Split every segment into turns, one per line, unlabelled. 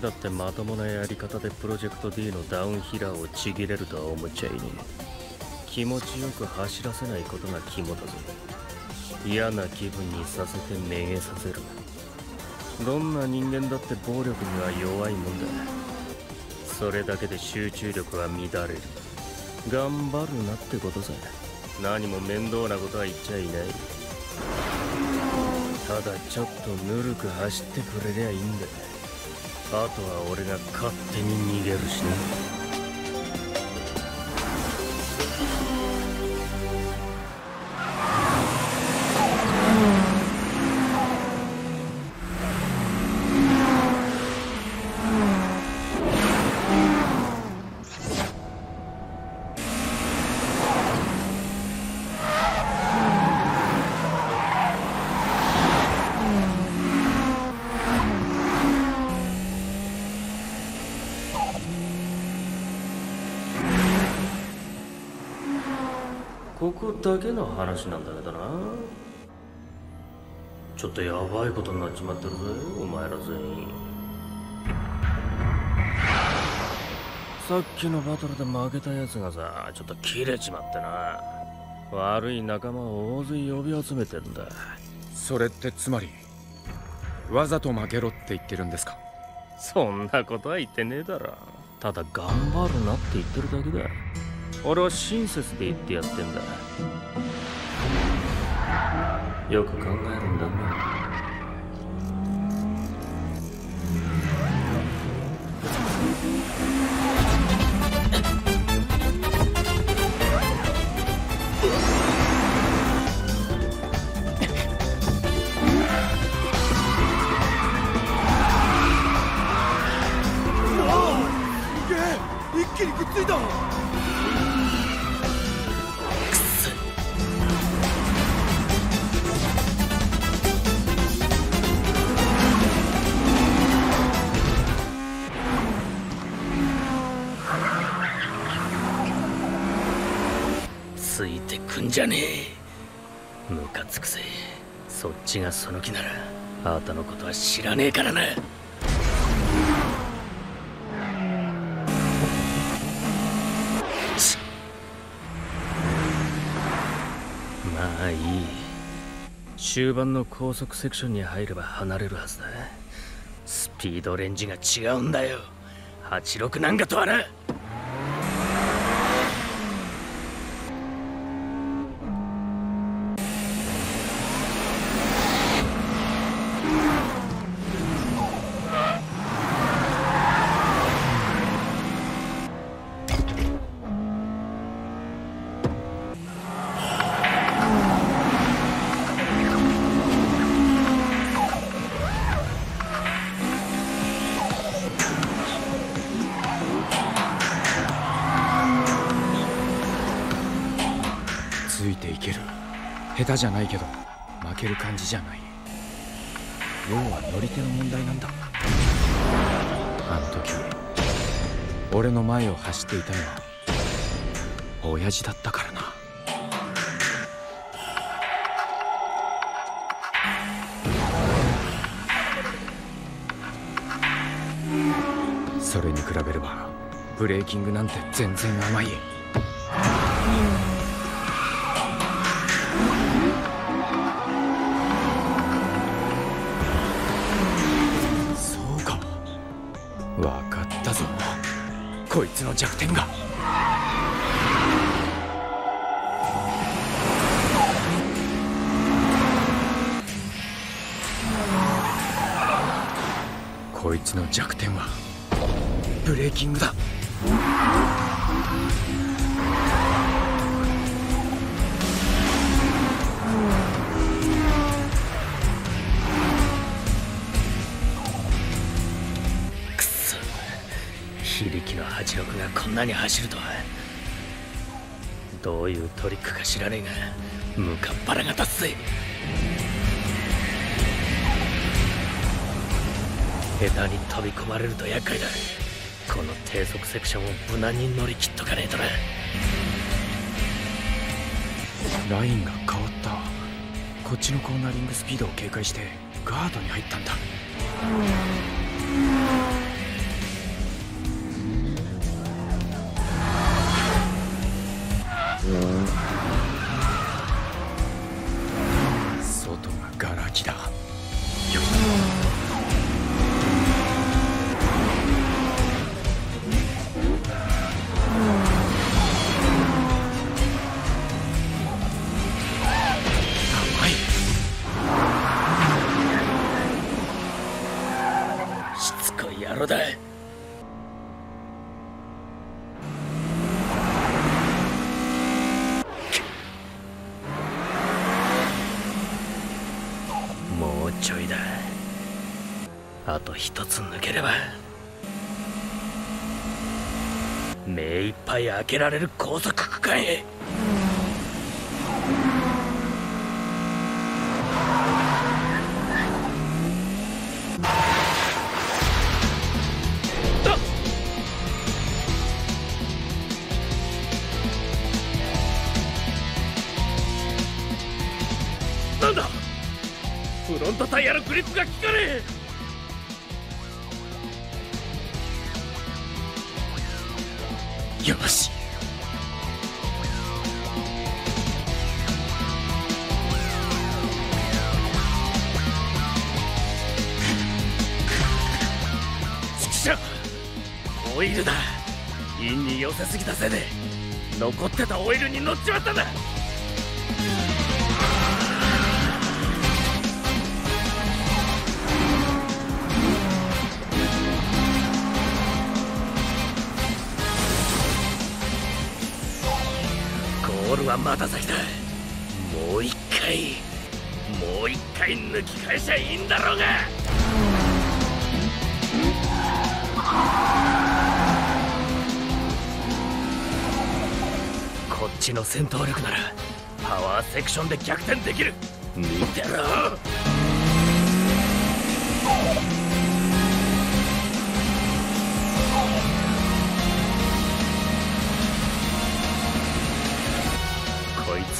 だってまともなやり方でプロジェクト D のダウンヒラーをちぎれるとは思っちゃいねえ気持ちよく走らせないことが肝だぞ嫌な気分にさせてめげさせる。どんな人間だって暴力には弱いもんだ。それだけで集中力は乱れる。頑張るなってことさ何も面倒なことは言っちゃいない。ただちょっとぬるく走ってくれりゃいいんだあとは俺が勝手に逃げるしな。ここだけの話なんだけどな。ちょっとヤバいことになっちまってるぜお前ら全員。さっきのバトルで負けたやつがさちょっと切れちまってな。悪い仲間を大勢呼び集めてんだ。
それってつまりわざと負けろって言ってるんですか？
そんなことは言ってねえだろ。ただ頑張るなって言ってるだけだ俺は親切で言ってやってんだ。よく考えるんだな。じゃねえ。ムカつくぜ。そっちがその気ならあなたのことは知らねえからな。まあいい。終盤の高速セクションに入れば離れるはずだ。スピードレンジが違うんだよ。86なんかとはな。
下手じゃないけど負ける感じじゃない。要は乗り手の問題なんだ。あの時俺の前を走っていたのは親父だったからな。それに比べればブレーキングなんて全然甘い。こいつの弱点が。こいつの弱点はブレーキングだ。
がこんなに走るとは。どういうトリックか知らねえがムカっ腹が立つぜ。下手に飛び込まれると厄介だ。この低速セクションを無難に乗り切っとかねえとな。
ラインが変わった。こっちのコーナリングスピードを警戒してガードに入ったんだ。
目いっぱい開けられる高速区間へ。よし。オイルだ。インに寄せすぎたせいで残ってたオイルに乗っちまったんだ。ールはまた先だ。もう一回もう一回抜き返しゃいいんだろうが。こっちの戦闘力ならパワーセクションで逆転できる。見てろ。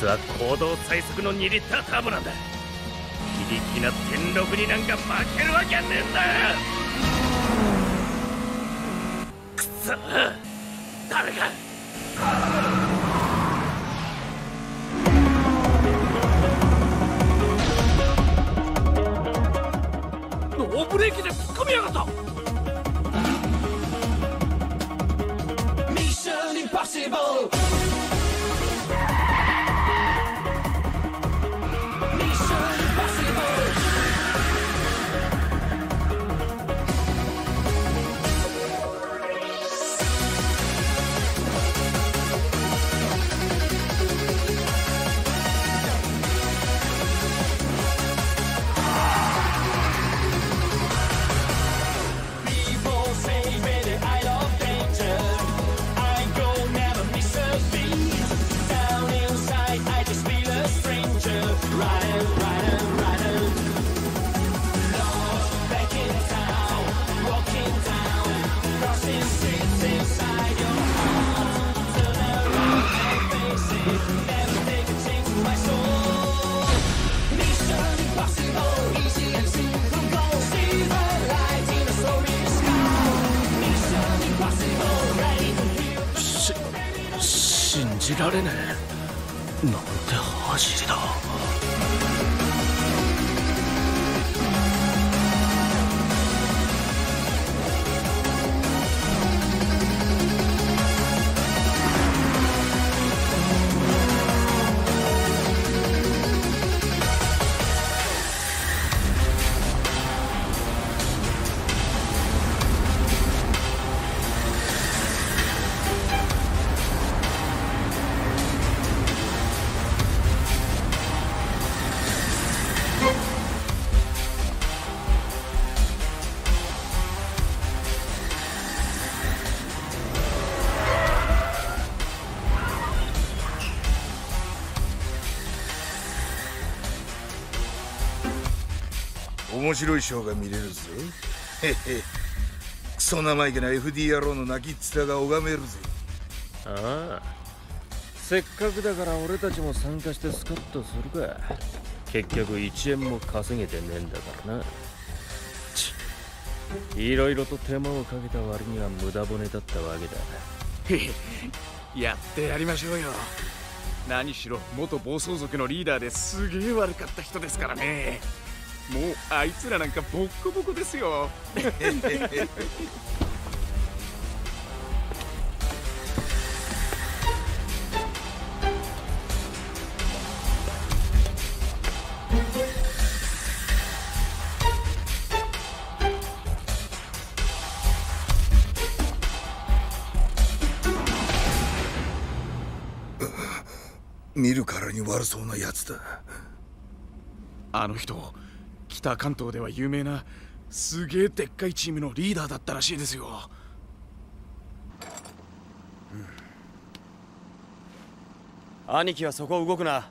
つは行動最速の2リッターターボなんだ。非力な天禄になんか負けるわけねえんだ。くそ。誰か。ノーブレーキで突っ込みやがった。
Mission Impossible! Mission
られねえ。なんて走りだ
面白いショーが見れるぜ。へへクソ生意気な FD 野郎の泣きっ面が拝めるぜ。
ああ。せっかくだから俺たちも参加してスカッとするか。結局1円も稼げてねえんだからな。ちいろいろと手間をかけた割には無駄骨だったわけだ。
やってやりましょうよ。何しろ元暴走族のリーダーですげえ悪かった人ですからねもうあいつらなんかボッコボコですよ。
見るからに悪そうなやつだ。
あの人北関東では有名なすげえでっかいチームのリーダーだったらしいですよ。
兄貴はそこを動くな。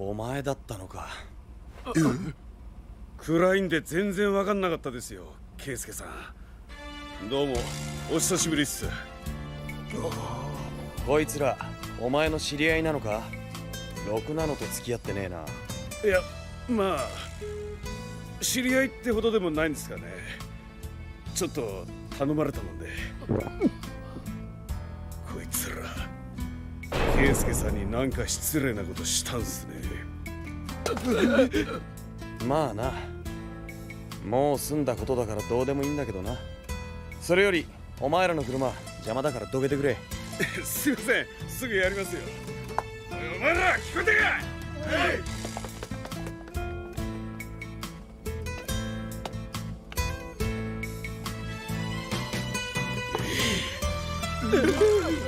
お前だったのか。
暗いんで全然わかんなかったですよ圭介さん。どうもお久しぶりっす。
こいつらお前の知り合いなのか？ろくなのと付き合ってねえな。い
やまあ知り合いってほどでもないんですかね。ちょっと頼まれたもんで圭介さんになんか失礼なことしたんすね。
まあな。もう済んだことだからどうでもいいんだけどな。それよりお前らの車邪魔だからどけてくれ。
すいません。すぐやりますよ。お前ら聞こえてか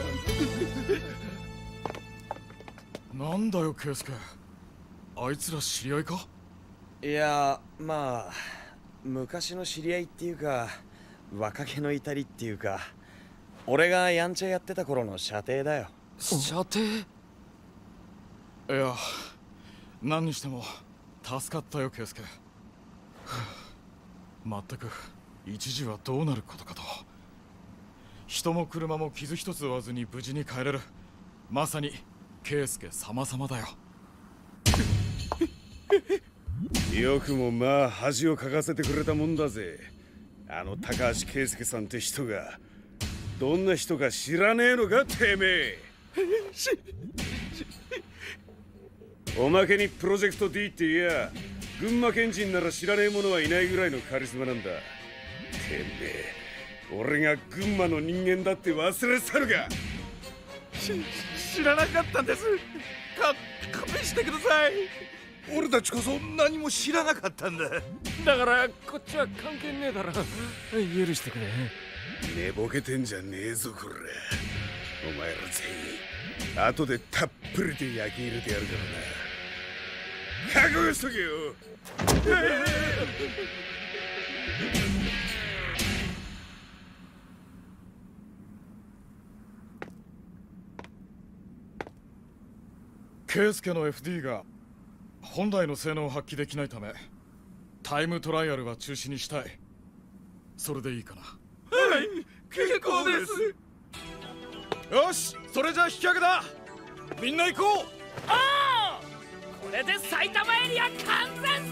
なんだよケイスケ。あいつら知り合いか？
いやまあ昔の知り合いっていうか若気の至りっていうか俺がやんちゃやってた頃の射程だよ。
射程いや何にしても助かったよケイスケ。はあまったく一時はどうなることかと。人も車も傷一つ負わずに無事に帰れる。まさにケイスケ様々だよ。
よくもまあ恥をかかせてくれたもんだぜ。あの高橋圭介さんって人が。どんな人か知らねえのかてめえ。おまけにプロジェクト D って言や群馬県人なら知らねえ者はいないぐらいのカリスマなんだ。てめえ俺が群馬の人間だって忘れ去るか。
知らなかったんです。か勘弁してください。
俺たちこそ何も知らなかったんだ。
だからこっちは関係ねえだろ。許してくれ。
寝ぼけてんじゃねえぞこら。お前ら全員後でたっぷりで焼き入れてやるからな。覚悟しとけよ
ケイスケの FD が本来の性能を発揮できないためタイムトライアルは中止にしたい。それでいいかな。はい結構です。よしそれじゃあ引き上げだ。みんな行こう。
これで埼玉エリア完全制